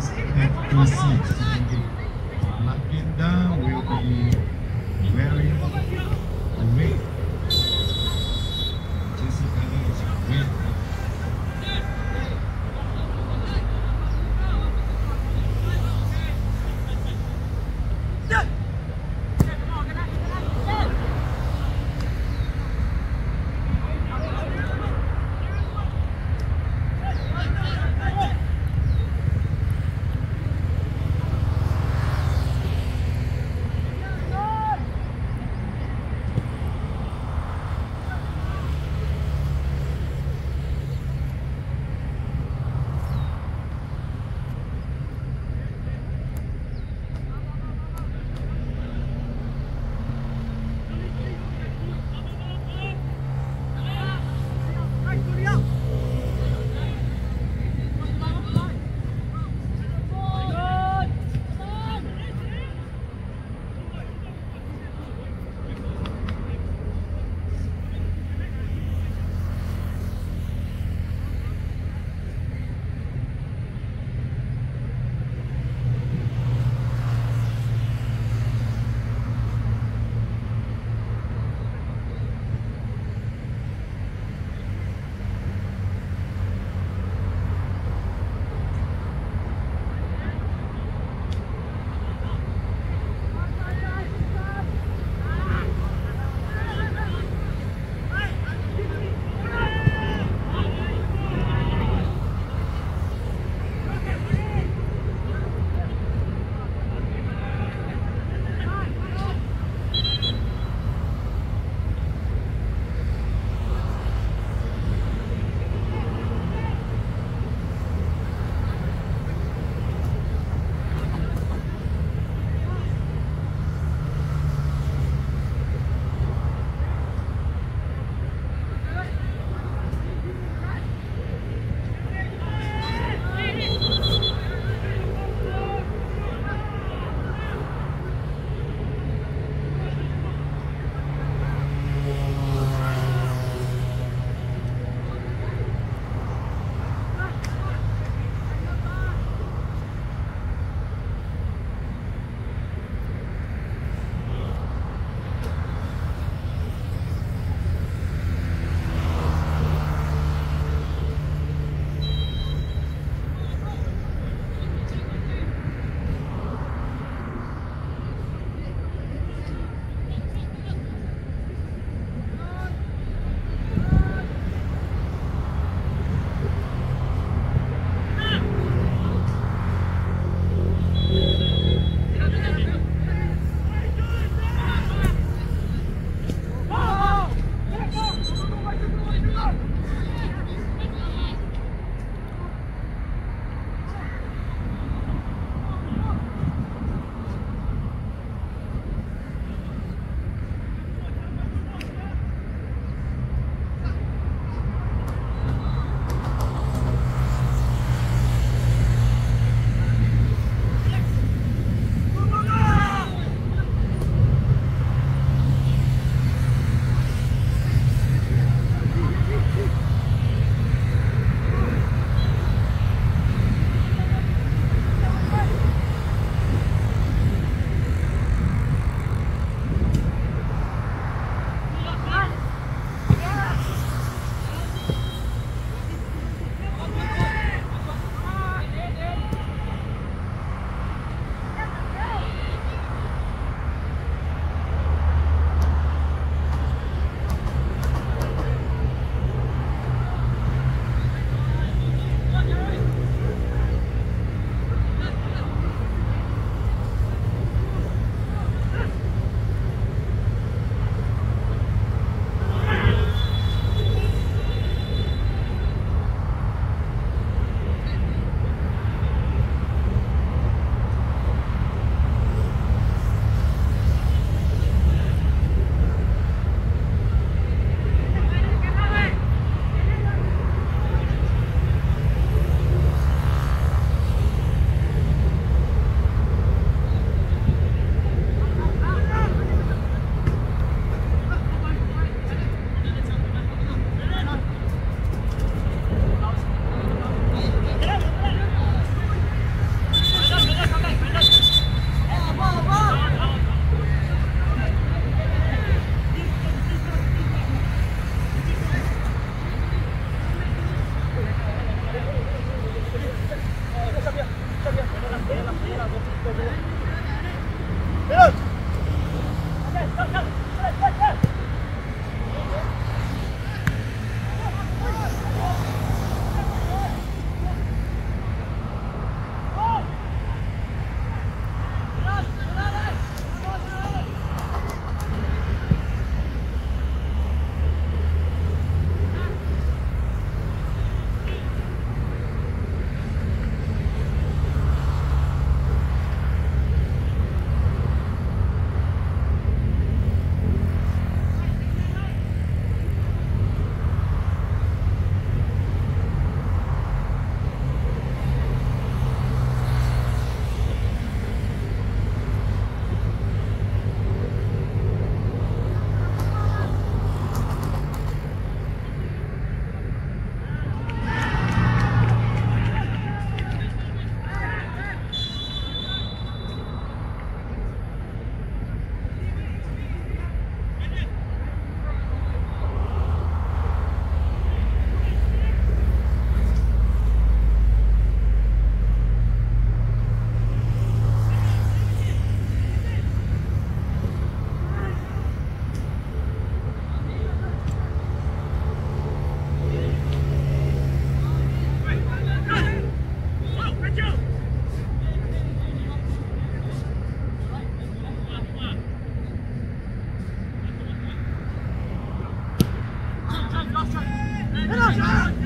seats and two to in will be wearing red. Jessica is red. Get out!